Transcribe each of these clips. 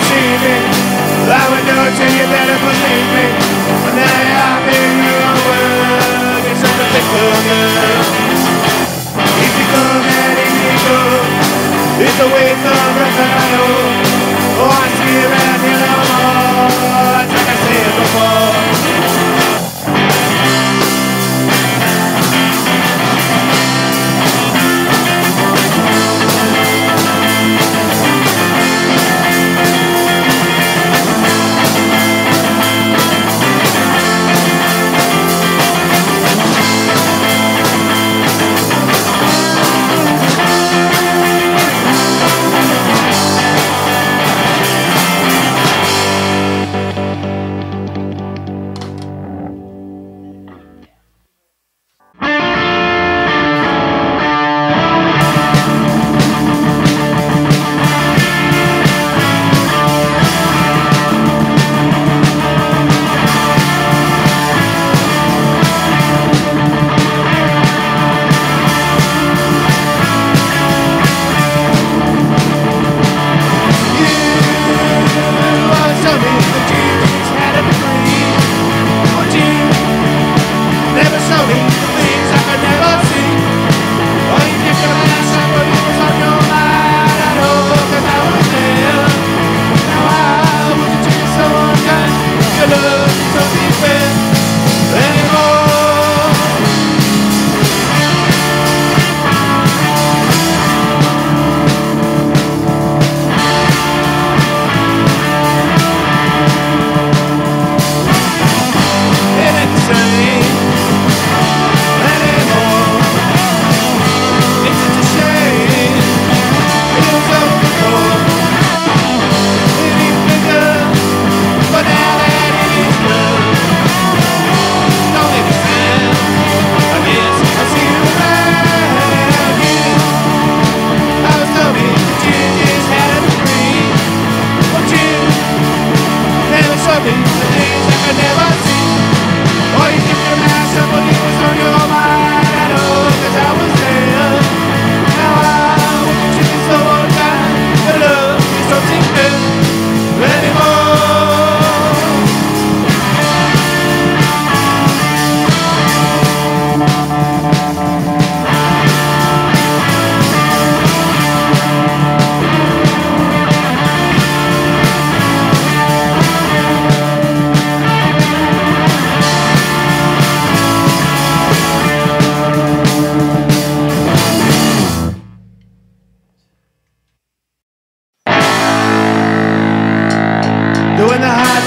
achieve me. I would do it to you, better believe me When I have in your world It's a little girl Easy go, man, easy go It's a way for revival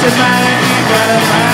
to mine,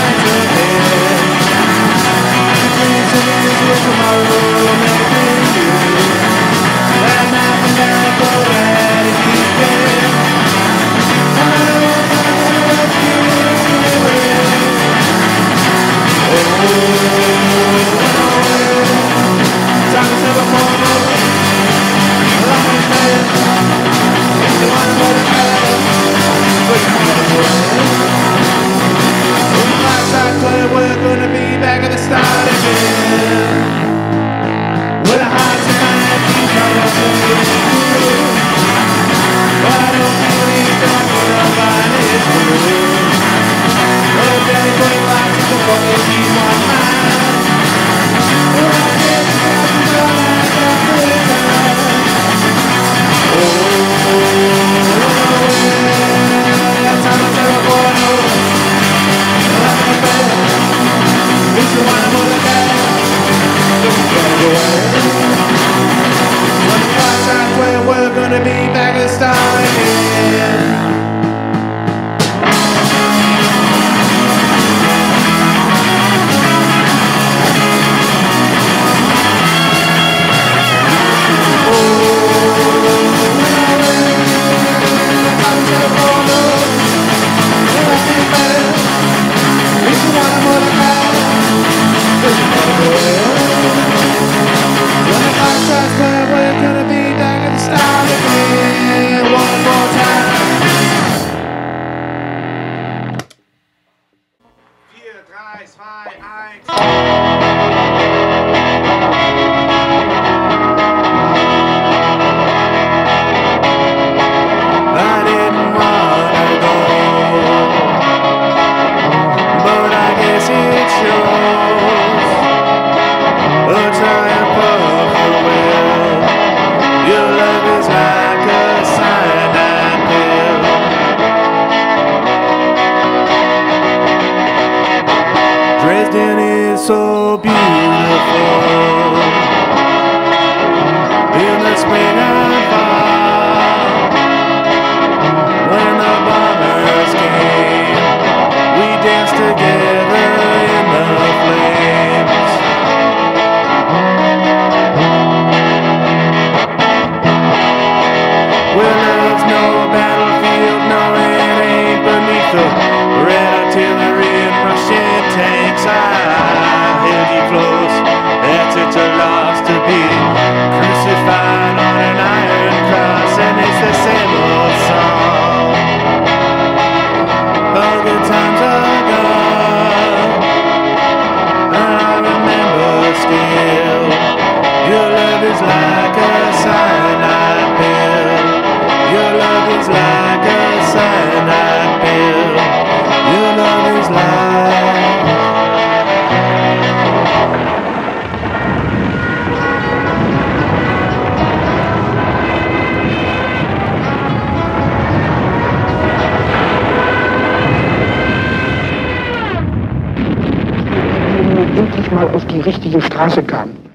gonna be back in style. so beautiful in the spring and fall. endlich mal auf die richtige Straße kam.